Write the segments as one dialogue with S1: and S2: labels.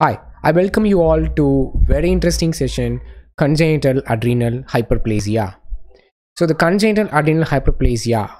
S1: Hi, I welcome you all to very interesting session congenital adrenal hyperplasia. So the congenital adrenal hyperplasia,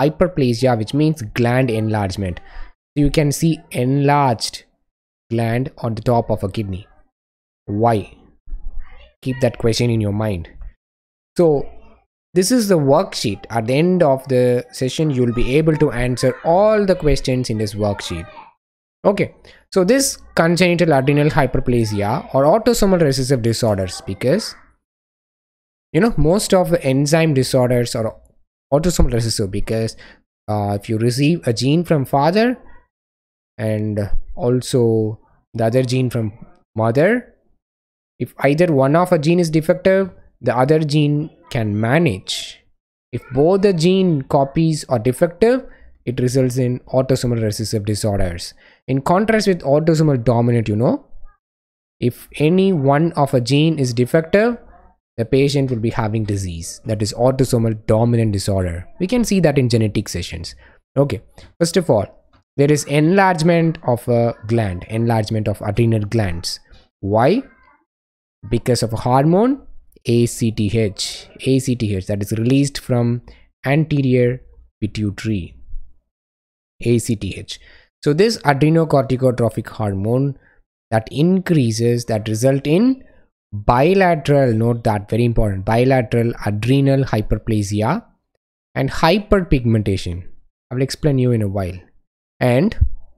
S1: hyperplasia which means gland enlargement. So you can see enlarged gland on the top of a kidney. Why? Keep that question in your mind. So this is the worksheet. At the end of the session, you will be able to answer all the questions in this worksheet. Okay, so this congenital adrenal hyperplasia or autosomal recessive disorders because you know most of the enzyme disorders are autosomal recessive because uh, if you receive a gene from father and also the other gene from mother if either one of a gene is defective the other gene can manage. If both the gene copies are defective it results in autosomal recessive disorders. In contrast with autosomal dominant you know if any one of a gene is defective the patient will be having disease. That is autosomal dominant disorder. We can see that in genetic sessions. Okay first of all there is enlargement of a gland enlargement of adrenal glands. Why? Because of a hormone ACTH ACTH that is released from anterior pituitary ACTH so this adrenocorticotrophic hormone that increases that result in bilateral note that very important bilateral adrenal hyperplasia and hyperpigmentation. I will explain you in a while. And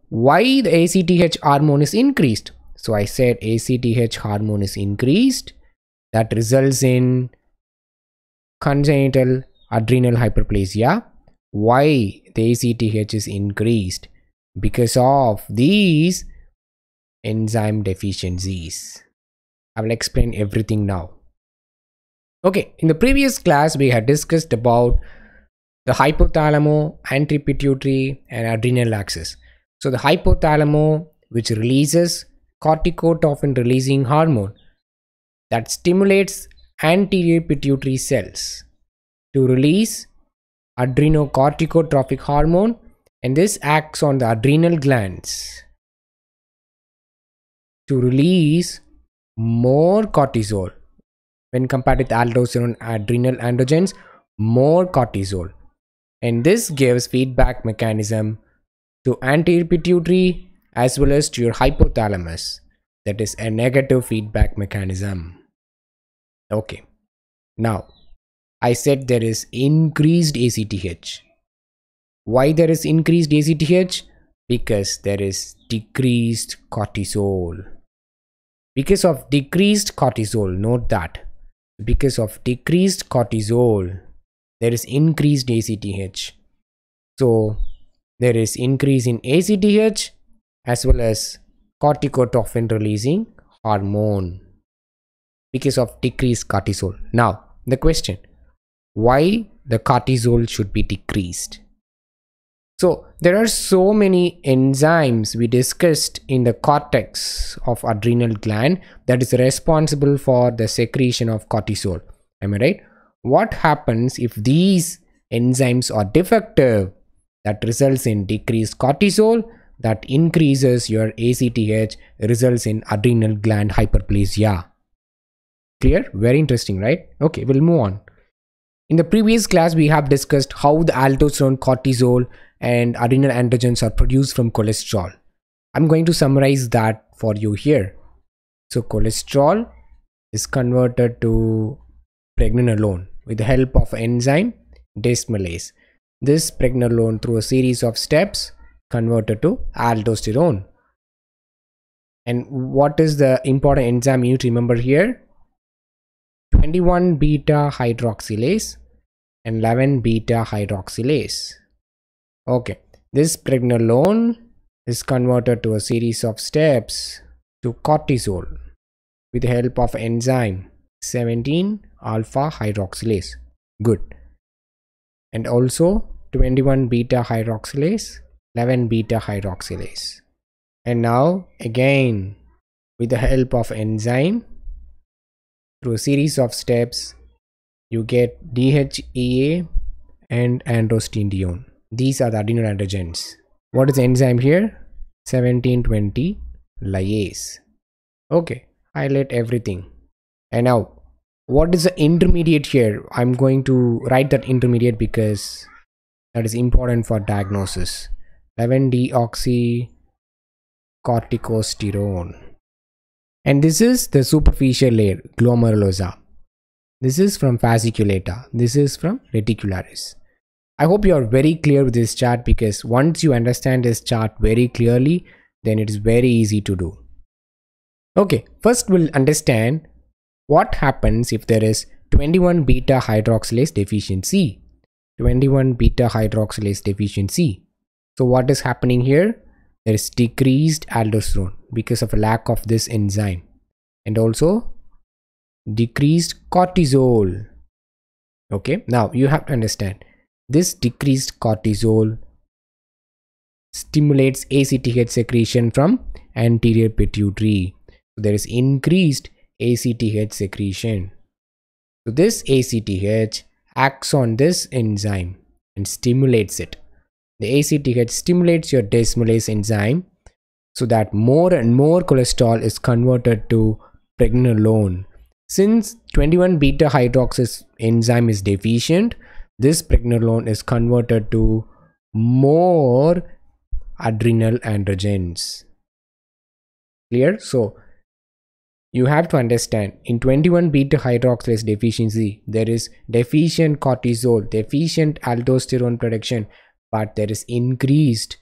S1: why the acth hormone is increased? So i said acth hormone is increased that results in congenital adrenal hyperplasia why the acth is increased because of these enzyme deficiencies I will explain everything now. Okay, in the previous class, we had discussed about the hypothalamo, anterior pituitary, and adrenal axis. So, the hypothalamo, which releases corticotrophin releasing hormone that stimulates anterior pituitary cells to release adrenocorticotrophic hormone, and this acts on the adrenal glands to release more cortisol. When compared with aldosterone adrenal androgens more cortisol. And this gives feedback mechanism to anterior pituitary as well as to your hypothalamus. That is a negative feedback mechanism. Okay. Now i said there is increased acth why there is increased acth because there is decreased cortisol. Because of decreased cortisol note that. Because of decreased cortisol there is increased acth so there is increase in acth as well as corticotrophin releasing hormone. Because of decreased cortisol. Now the question why the cortisol should be decreased so there are so many enzymes we discussed in the cortex of adrenal gland that is responsible for the secretion of cortisol. Am I right? What happens if these enzymes are defective? That results in decreased cortisol that increases your ACTH results in adrenal gland hyperplasia. Clear? Very interesting, right? Okay, we'll move on. In the previous class, we have discussed how the aldosterone, cortisol, and adrenal androgens are produced from cholesterol. I'm going to summarize that for you here. So, cholesterol is converted to pregnenolone with the help of enzyme desmolase. This pregnenolone, through a series of steps, converted to aldosterone. And what is the important enzyme you need to remember here? 21 beta hydroxylase and 11 beta hydroxylase. Okay, this pregnenolone is converted to a series of steps to cortisol with the help of enzyme 17 alpha hydroxylase. Good. And also 21 beta hydroxylase, 11 beta hydroxylase. And now again with the help of enzyme through a series of steps you get DHEA and androstenedione. These are the adrenal androgens. What is the enzyme here? 1720 lyase. okay highlight everything and now what is the intermediate here i'm going to write that intermediate because that is important for diagnosis 11 deoxy corticosterone and this is the superficial layer glomerulosa. This is from fasciculata. This is from reticularis. I hope you are very clear with this chart because once you understand this chart very clearly then it is very easy to do. Okay first we'll understand what happens if there is 21 beta hydroxylase deficiency. 21 beta hydroxylase deficiency. So what is happening here? There is decreased aldosterone because of a lack of this enzyme. And also decreased cortisol. Okay now you have to understand this decreased cortisol stimulates ACTH secretion from anterior pituitary. So there is increased ACTH secretion. So this ACTH acts on this enzyme and stimulates it. The ACTH stimulates your desmolase enzyme so that more and more cholesterol is converted to pregnenolone. Since 21 beta hydroxylase enzyme is deficient, this pregnenolone is converted to more adrenal androgens. Clear? So, you have to understand in 21 beta hydroxylase deficiency, there is deficient cortisol, deficient aldosterone production, but there is increased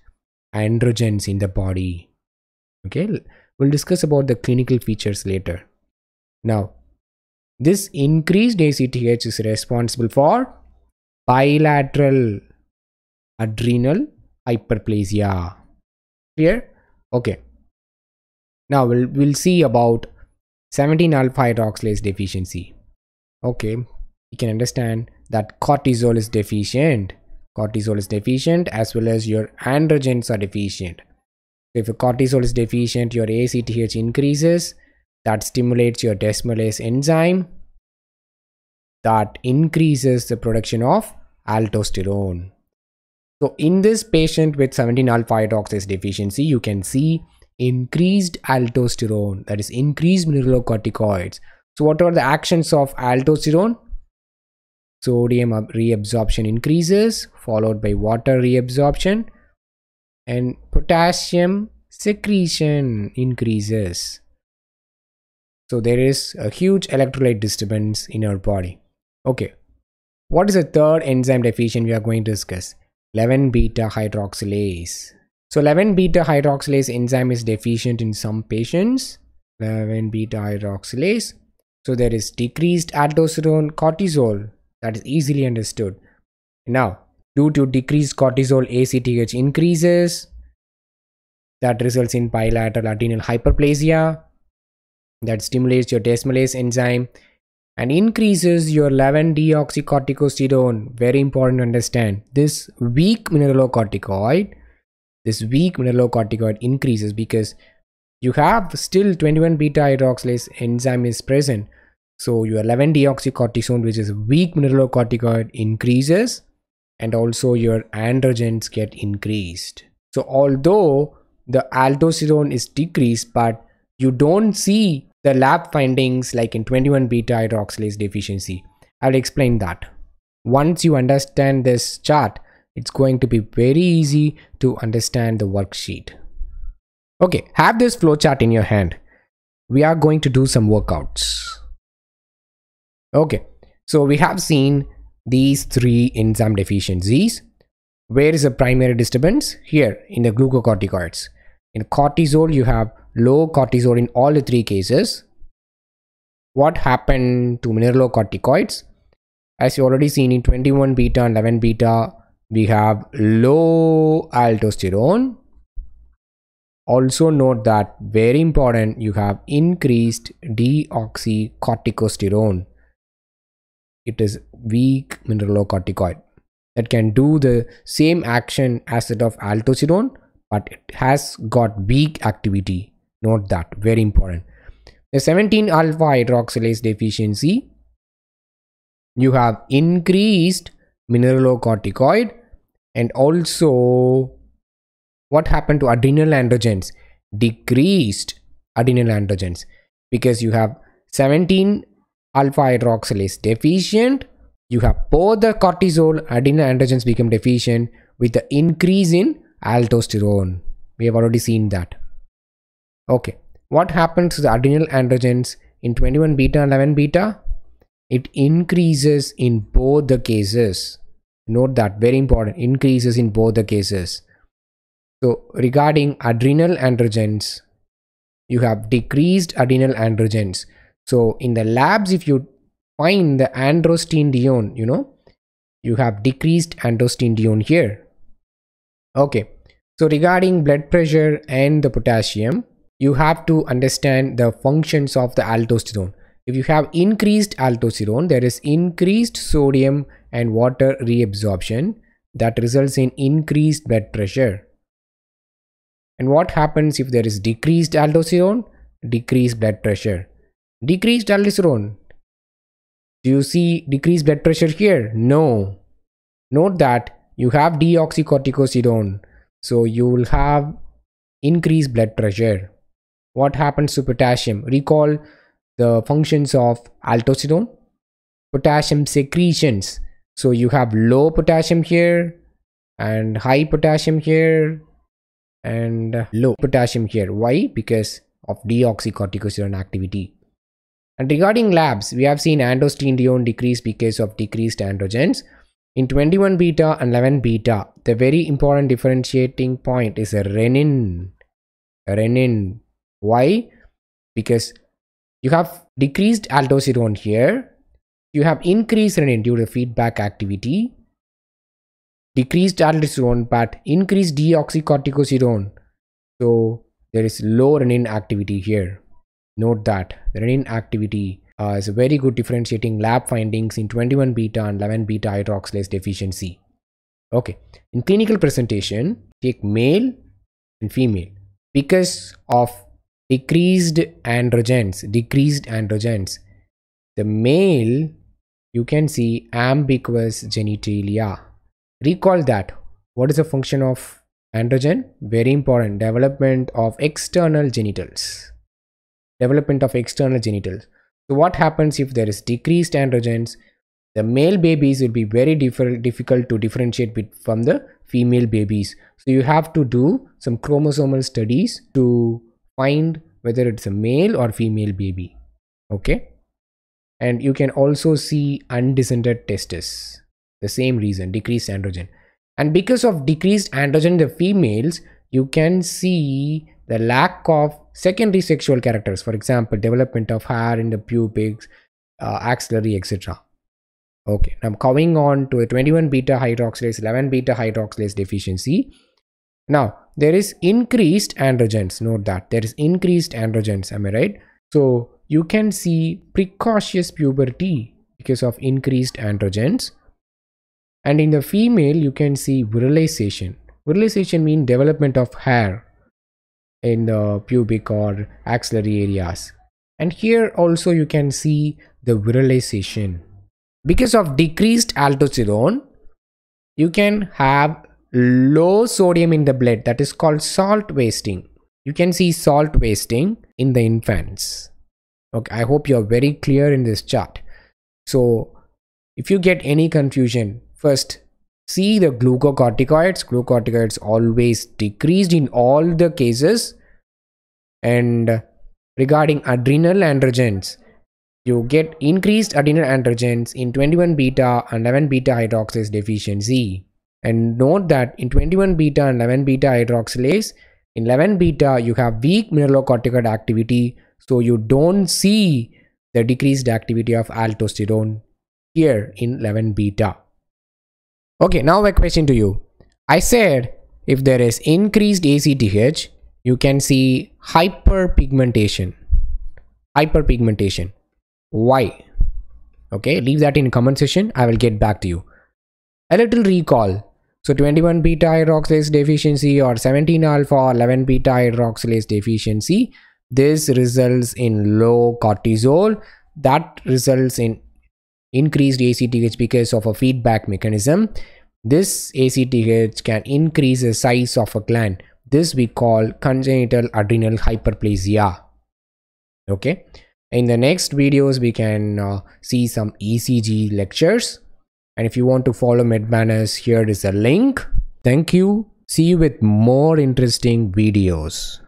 S1: androgens in the body okay we'll discuss about the clinical features later. Now this increased ACTH is responsible for bilateral adrenal hyperplasia. Clear? Okay. Now we'll we'll see about 17 alpha hydroxylase deficiency. Okay you can understand that cortisol is deficient. Cortisol is deficient as well as your androgens are deficient. If your cortisol is deficient, your ACTH increases, that stimulates your desmolase enzyme, that increases the production of aldosterone. So in this patient with 17 alpha hydroxylase deficiency, you can see increased aldosterone, that is increased mineralocorticoids. So what are the actions of aldosterone? sodium reabsorption increases followed by water reabsorption and potassium secretion increases. So there is a huge electrolyte disturbance in our body. Okay. What is the third enzyme deficient we are going to discuss? 11 beta hydroxylase. So 11 beta hydroxylase enzyme is deficient in some patients. 11 beta hydroxylase. So there is decreased aldosterone cortisol. That is easily understood. Now, due to decreased cortisol, ACTH increases. That results in bilateral adrenal hyperplasia that stimulates your desmolase enzyme and increases your 11-deoxycorticosterone. Very important to understand. This weak mineralocorticoid, this weak mineralocorticoid increases because you have still 21 beta hydroxylase enzyme is present so your 11-deoxycortisone, which is weak mineralocorticoid, increases and also your androgens get increased. So although the aldosterone is decreased, but you don't see the lab findings like in 21 beta hydroxylase deficiency. I'll explain that. Once you understand this chart, it's going to be very easy to understand the worksheet. Okay, have this flowchart in your hand. We are going to do some workouts. Okay, so we have seen these three enzyme deficiencies. Where is the primary disturbance? Here in the glucocorticoids. In cortisol, you have low cortisol in all the three cases. What happened to mineralocorticoids? As you already seen in 21 beta and 11 beta, we have low aldosterone. Also note that very important, you have increased deoxycorticosterone it is weak mineralocorticoid that can do the same action as that of aldosterone but it has got weak activity. Note that. Very important. The 17 alpha hydroxylase deficiency you have increased mineralocorticoid and also what happened to adrenal androgens? Decreased adrenal androgens because you have 17 alpha hydroxylase deficient. You have both the cortisol adrenal androgens become deficient with the increase in aldosterone. We have already seen that. Okay. What happens to the adrenal androgens in 21 beta and 11 beta? It increases in both the cases. Note that very important increases in both the cases. So regarding adrenal androgens you have decreased adrenal androgens so in the labs if you find the androstenedione you know you have decreased androstenedione here okay so regarding blood pressure and the potassium you have to understand the functions of the aldosterone if you have increased aldosterone, there is increased sodium and water reabsorption that results in increased blood pressure. And what happens if there is decreased aldosterone? Decreased blood pressure. Decreased aldosterone. Do you see decreased blood pressure here? No. Note that you have deoxycorticosterone. So you will have increased blood pressure. What happens to potassium? Recall the functions of aldosterone, potassium secretions. So you have low potassium here and high potassium here and low potassium here. Why? Because of deoxycorticosterone activity. And regarding labs, we have seen androstenedione decrease because of decreased androgens. In 21 beta and 11 beta, the very important differentiating point is a renin. Renin. Why? Because you have decreased aldosterone here. You have increased renin due to feedback activity. Decreased aldosterone but increased deoxycorticosterone. So there is low renin activity here. Note that renin activity uh, is a very good differentiating lab findings in 21 beta and 11 beta hydroxylase deficiency. Okay, in clinical presentation, take male and female. Because of decreased androgens decreased androgens the male you can see ambiguous genitalia. Recall that what is the function of androgen? Very important. Development of external genitals development of external genitals. So what happens if there is decreased androgens? The male babies will be very difficult to differentiate from the female babies. So you have to do some chromosomal studies to find whether it's a male or female baby. Okay? And you can also see undescended testes. The same reason decreased androgen. And because of decreased androgen in the females you can see the lack of secondary sexual characters for example development of hair in the pubic uh, axillary etc okay now coming on to a 21 beta hydroxylase 11 beta hydroxylase deficiency now, there is increased androgens. Note that there is increased androgens. Am I right? So, you can see precocious puberty because of increased androgens. And in the female, you can see virilization. Virilization means development of hair in the pubic or axillary areas. And here also you can see the virilization. Because of decreased aldosterone, you can have low sodium in the blood that is called salt wasting you can see salt wasting in the infants okay i hope you're very clear in this chart so if you get any confusion first see the glucocorticoids glucocorticoids always decreased in all the cases. And regarding adrenal androgens you get increased adrenal androgens in 21 beta and 11 beta hydroxylase deficiency. And note that in 21 beta and 11 beta hydroxylase, in 11 beta you have weak mineralocorticoid activity, so you don't see the decreased activity of aldosterone here in 11 beta. Okay, now a question to you. I said if there is increased ACTH, you can see hyperpigmentation. Hyperpigmentation. Why? Okay, leave that in comment section. I will get back to you. A little recall. So 21 beta hydroxylase deficiency or 17 alpha or 11 beta hydroxylase deficiency, this results in low cortisol. That results in increased ACTH because of a feedback mechanism. This ACTH can increase the size of a gland. This we call congenital adrenal hyperplasia. okay in the next videos we can uh, see some ecg lectures and if you want to follow Med Madness here is a link thank you see you with more interesting videos